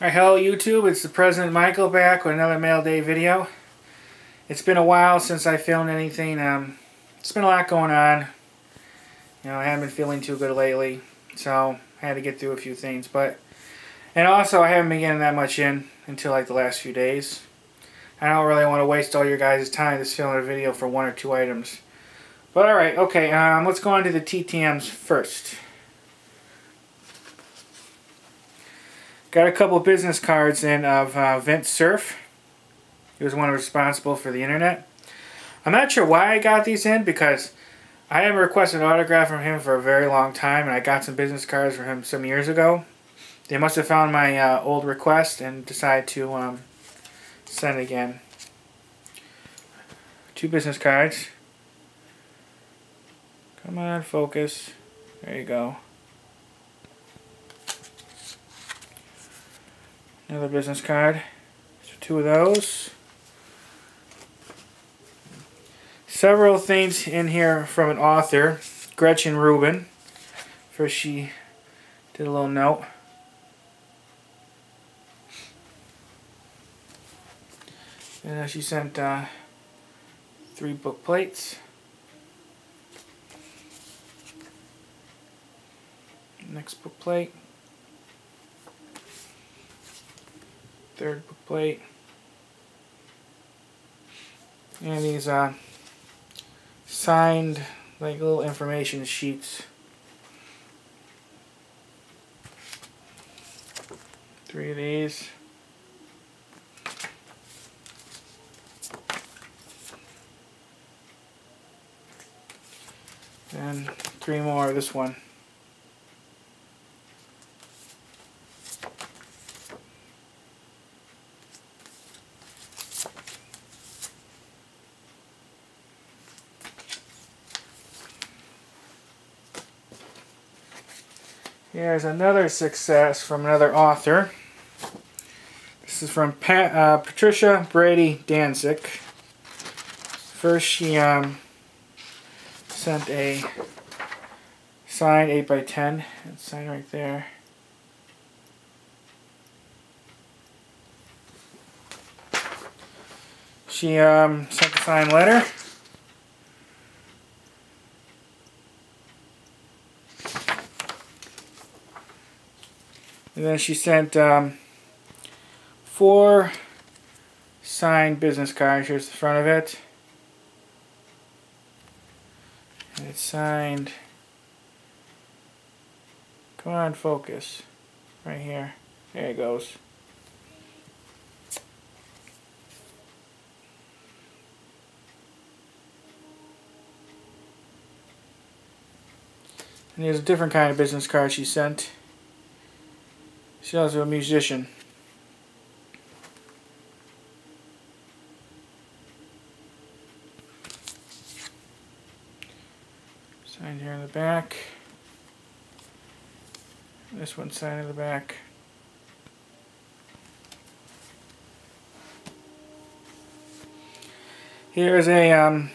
Alright, hello YouTube, it's the President Michael back with another Mail Day video. It's been a while since I filmed anything. Um, it's been a lot going on. You know, I haven't been feeling too good lately, so I had to get through a few things. But And also, I haven't been getting that much in until like the last few days. I don't really want to waste all your guys' time just filming a video for one or two items. But alright, okay, um, let's go on to the TTMs first. Got a couple business cards in of uh, Vint Cerf. He was one responsible for the internet. I'm not sure why I got these in because I haven't requested an autograph from him for a very long time and I got some business cards from him some years ago. They must have found my uh, old request and decided to um, send again. Two business cards. Come on, focus. There you go. Another business card. So two of those. Several things in here from an author, Gretchen Rubin. First she did a little note. And she sent uh, three book plates. Next book plate. Third plate. And these uh, signed like little information sheets. Three of these. And three more of this one. Here's another success from another author. This is from Pat, uh, Patricia Brady Danzik. First, she um, sent a signed 8x10. It's signed right there. She um, sent a signed letter. And then she sent um, four signed business cards. Here's the front of it. And it's signed. Come on, focus. Right here. There it goes. And here's a different kind of business card she sent. She's also a musician. Signed here in the back. This one signed in the back. Here's a, um,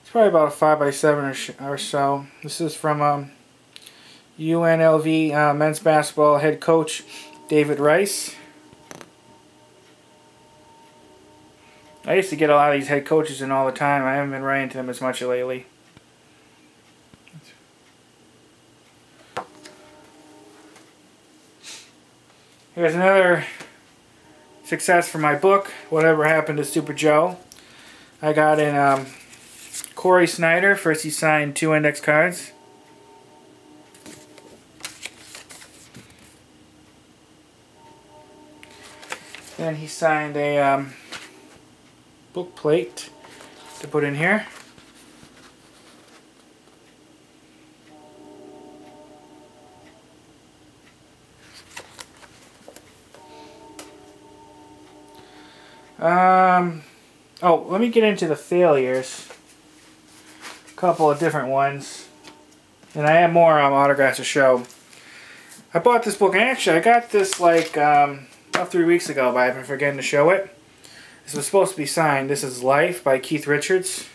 it's probably about a 5 by 7 or, or so. This is from um, UNLV uh, men's basketball head coach David Rice. I used to get a lot of these head coaches in all the time. I haven't been writing to them as much lately. Here's another success for my book, Whatever Happened to Super Joe. I got in um, Cory Snyder. First he signed two index cards. Then he signed a um, book plate to put in here. Um, oh, let me get into the failures. A couple of different ones. And I have more um, autographs to show. I bought this book, and actually I got this like um, about three weeks ago, but I've been forgetting to show it. This was supposed to be signed. This is Life by Keith Richards.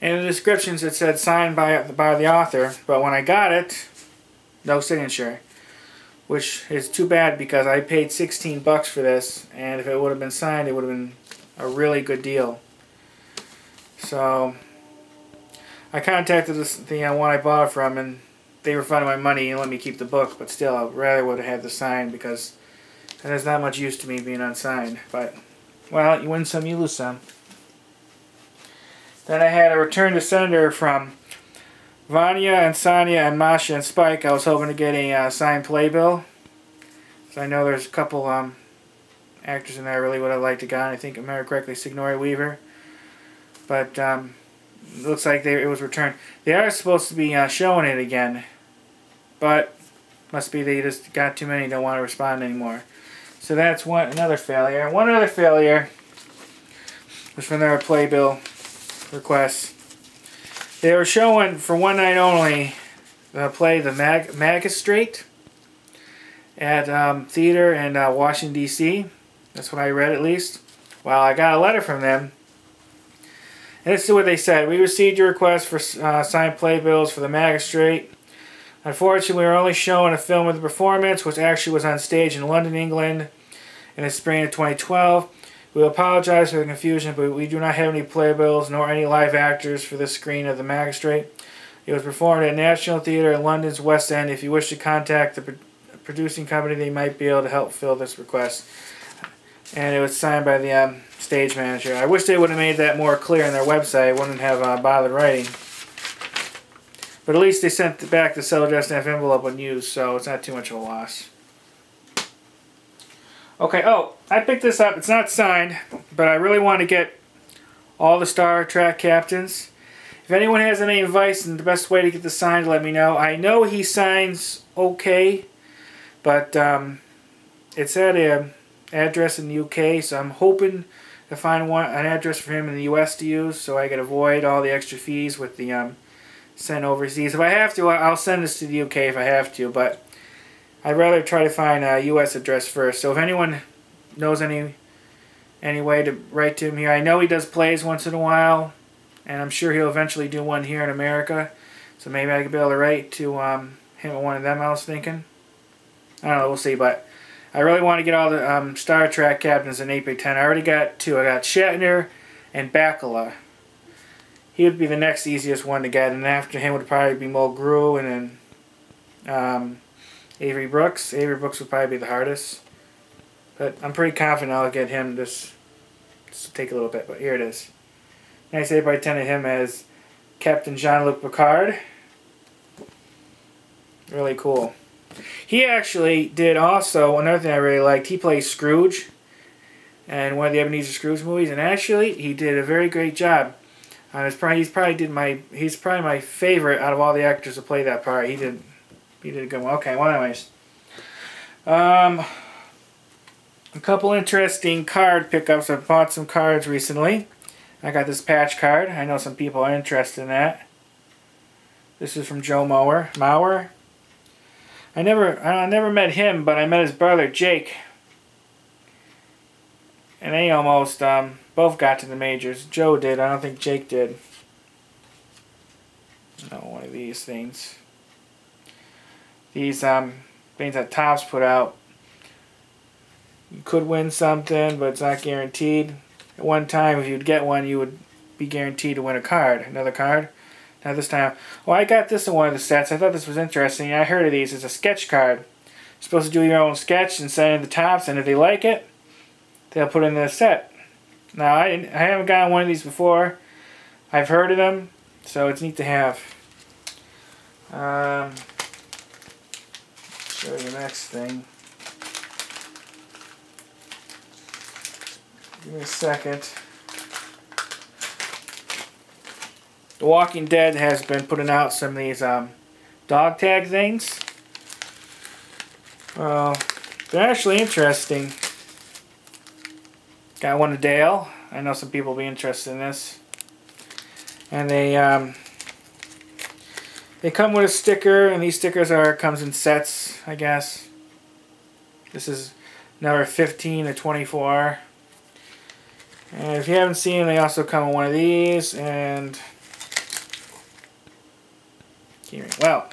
In the descriptions it said signed by, by the author, but when I got it, no signature. Which is too bad because I paid 16 bucks for this, and if it would have been signed, it would have been a really good deal. So, I contacted this, the uh, one I bought it from, and they refunded my money and let me keep the book, but still, I rather would have had the sign because there's not much use to me being unsigned. But, well, you win some, you lose some. Then I had a return to sender from Vanya and Sonia and Masha and Spike. I was hoping to get a uh, signed playbill. So I know there's a couple um, actors in there I really would have liked to get. I think, if I remember correctly, Sigourney Weaver. But um, looks like they, it was returned. They are supposed to be uh, showing it again. But must be they just got too many don't want to respond anymore. So that's one another failure. One other failure was from their playbill requests. They were showing for one night only the play The Mag Magistrate at um, theater in uh, Washington D.C. That's what I read at least. Well, I got a letter from them. And this is what they said. We received your request for uh, signed playbills for The Magistrate. Unfortunately, we were only showing a film of the performance, which actually was on stage in London, England in the spring of 2012. We apologize for the confusion, but we do not have any playbills nor any live actors for this screen of The Magistrate. It was performed at National Theatre in London's West End. If you wish to contact the producing company, they might be able to help fill this request. And it was signed by the um, stage manager. I wish they would have made that more clear on their website. Wouldn't have uh, bothered writing. But at least they sent back the cell address and envelope unused, so it's not too much of a loss. Okay, oh, I picked this up. It's not signed, but I really want to get all the Star Trek captains. If anyone has any advice on the best way to get this signed, let me know. I know he signs okay, but um, it's at a address in the UK, so I'm hoping to find one an address for him in the US to use, so I can avoid all the extra fees with the um, send overseas. If I have to, I'll send this to the UK if I have to, but I'd rather try to find a U.S. address first. So if anyone knows any any way to write to him here, I know he does plays once in a while, and I'm sure he'll eventually do one here in America. So maybe I could be able to write to um, him at one of them. I was thinking. I don't know. We'll see, but. I really want to get all the um, Star Trek captains in 8 by 10. I already got two. I got Shatner and Bakula. He would be the next easiest one to get, and after him would probably be Mulgrew and then um, Avery Brooks. Avery Brooks would probably be the hardest. But I'm pretty confident I'll get him this. Just take a little bit, but here it is. Nice 8 by 10 of him as Captain Jean-Luc Picard. Really cool. He actually did also, another thing I really liked, he plays Scrooge and one of the Ebenezer Scrooge movies, and actually he did a very great job. Uh, probably, he's probably did my he's probably my favorite out of all the actors to play that part. He did he did a good one. Okay, well, anyways. Um, a couple interesting card pickups. I bought some cards recently. I got this patch card. I know some people are interested in that. This is from Joe Mower. Mauer. I never I never met him, but I met his brother Jake. And they almost um, both got to the majors. Joe did. I don't think Jake did. No, one of these things these um, things that Topps put out. You could win something, but it's not guaranteed. At one time, if you'd get one, you would be guaranteed to win a card, another card. Now this time, well, I got this in one of the sets. I thought this was interesting. I heard of these. It's a sketch card. You're supposed to do your own sketch and send it in the Topps, and if they like it, they'll put in the set. Now, I, I haven't gotten one of these before. I've heard of them, so it's neat to have. Um, show you the next thing. Give me a second. The Walking Dead has been putting out some of these um, dog tag things. Well, they're actually interesting. Got one to Dale. I know some people will be interested in this. And they um, they come with a sticker, and these stickers are comes in sets, I guess. This is number 15 to 24. And if you haven't seen they also come in one of these, and... Well,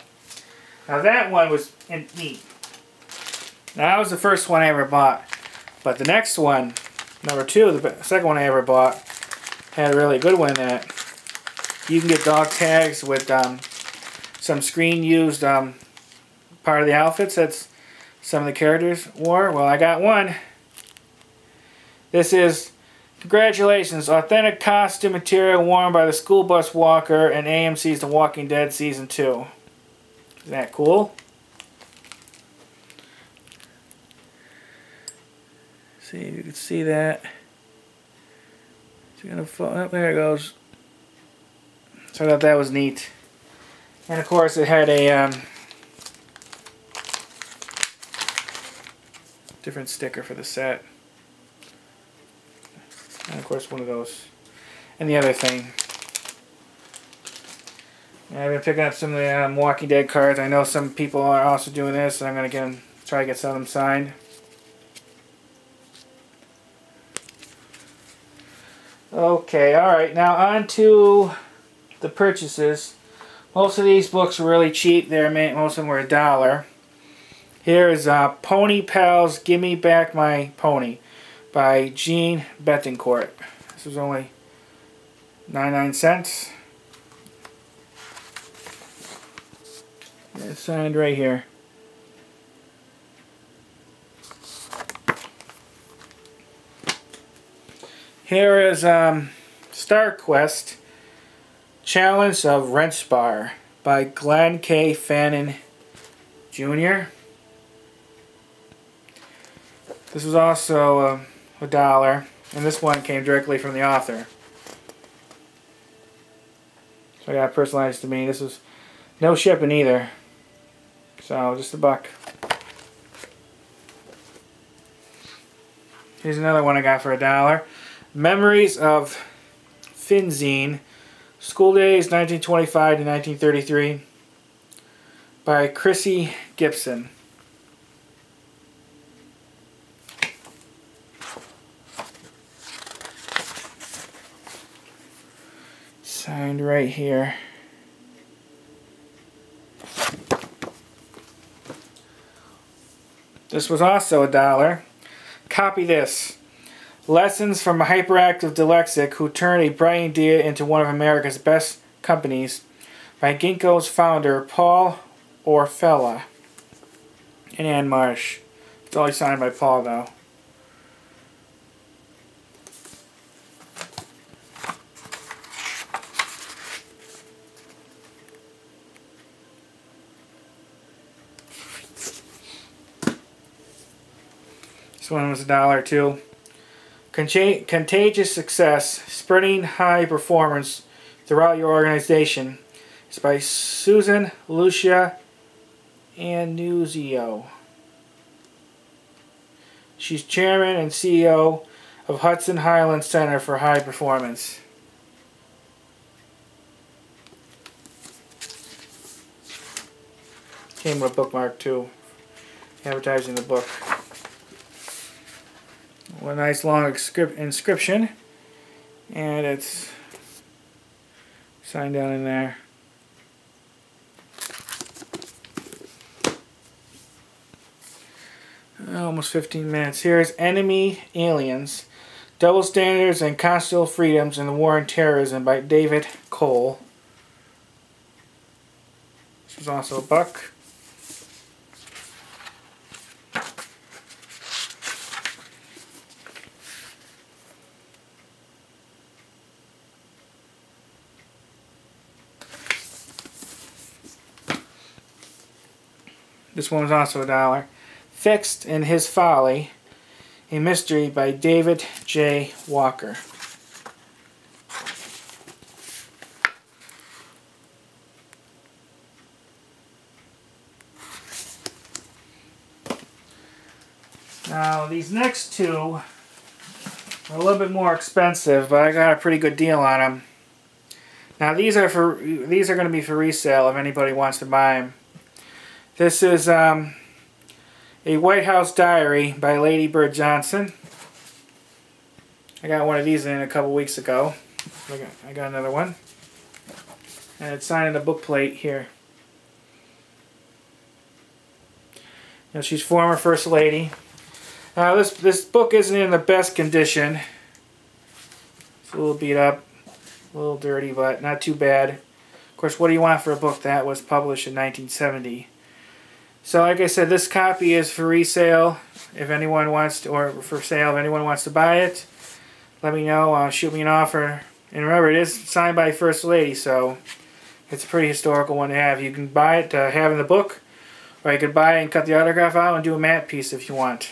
Now that one was neat. Now that was the first one I ever bought. But the next one, number two, the second one I ever bought, had a really good one in that you can get dog tags with um, some screen used um, part of the outfits that's some of the characters wore. Well, I got one. This is, congratulations, authentic costume material worn by the school bus walker and AMC's The Walking Dead Season 2. Isn't that cool? See if you can see that. It's gonna fall. Oh, there it goes. So I thought that was neat. And of course, it had a um, different sticker for the set. And course, one of those. And the other thing. I've been picking up some of the um, Walking Dead cards. I know some people are also doing this, so I'm going to get them, try to get some of them signed. Okay, alright, now on to the purchases. Most of these books were really cheap. They're most of them were a dollar. Here is uh, Pony Pals Gimme Back My Pony by Jeanne Betancourt. This was only 99 cents. It's signed right here. Here is um, Star Quest Challenge of Wrenchspar by Glenn K. Fannin Jr. This was also uh, a dollar, and this one came directly from the author. So I got personalized to me. This was no shipping either. So just a buck. Here's another one I got for a dollar. Memories of Finzine, School Days 1925 to 1933 by Chrissy Gibson. Signed right here. This was also a dollar. Copy this. Lessons from a hyperactive dyslexic who turned a bright idea into one of America's best companies by Kinko's founder Paul Orfalea. and Ann Marsh. It's only signed by Paul though. This one was a dollar too. Contagious Success, Spreading High Performance Throughout Your Organization. It's by Susan Lucia Annunzio. She's chairman and CEO of Hudson Highland Center for High Performance. Came with a bookmark too, advertising the book a nice long inscription. And it's signed down in there. Almost 15 minutes. Here's enemy aliens double standards and constitutional freedoms in the war on terrorism by david cole. This is also a buck This one was also a dollar. Fixed in His Folly, a mystery by David J. Walker. Now, these next two are a little bit more expensive, but I got a pretty good deal on them. Now, these are for these are going to be for resale if anybody wants to buy them. This is um, a White House Diary by Lady Bird Johnson. I got one of these in a couple weeks ago. I got, I got another one. And it's signed in the book plate here. know, she's former First Lady. Uh, this, this book isn't in the best condition. It's a little beat up, a little dirty, but not too bad. Of course, what do you want for a book that was published in 1970? So like I said, this copy is for resale. If anyone wants to, or for sale, if anyone wants to buy it, let me know. Uh, shoot me an offer. And remember, it is signed by First Lady, so it's a pretty historical one to have. You can buy it to have in the book, or you could buy it and cut the autograph out and do a matte piece if you want.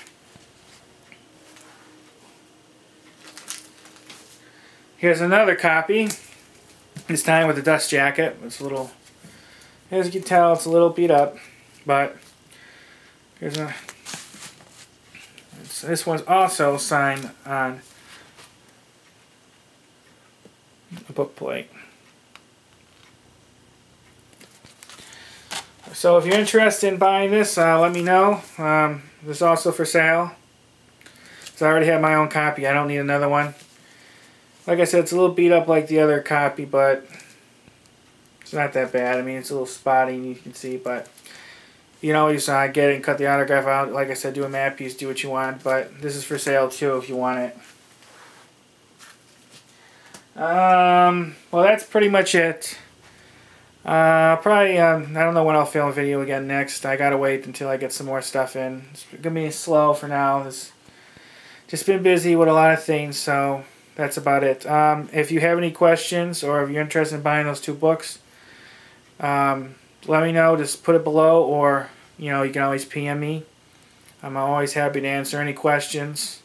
Here's another copy. This time with a dust jacket. It's a little, as you can tell, it's a little beat up, but here's a. this one's also signed on a book plate. So if you're interested in buying this, uh, let me know. Um, this is also for sale. So I already have my own copy. I don't need another one. Like I said, it's a little beat up like the other copy, but it's not that bad. I mean, it's a little spotty, you can see, but you know, you saw get it and cut the autograph out. Like I said, do a matte piece, do what you want, but this is for sale too if you want it. Um, well, that's pretty much it. Uh, probably, um, I don't know when I'll film a video again next. I gotta wait until I get some more stuff in. It's gonna be slow for now. It's just been busy with a lot of things, so that's about it. Um, if you have any questions or if you're interested in buying those two books, um, let me know. Just put it below or, you know, you can always PM me. I'm always happy to answer any questions.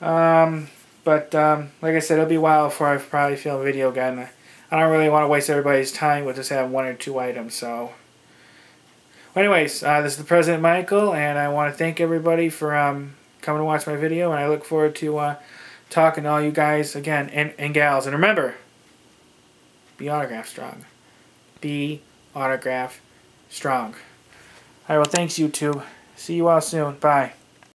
Um, but, um, like I said, it'll be a while before I probably film a video again. I don't really want to waste everybody's time with just having one or two items. So, well, anyways, uh, this is the President Michael, and I want to thank everybody for um, coming to watch my video, and I look forward to uh, talking to all you guys again and, and gals. And remember, be autograph strong. Be autograph strong. All right, well, thanks, YouTube. See you all soon. Bye.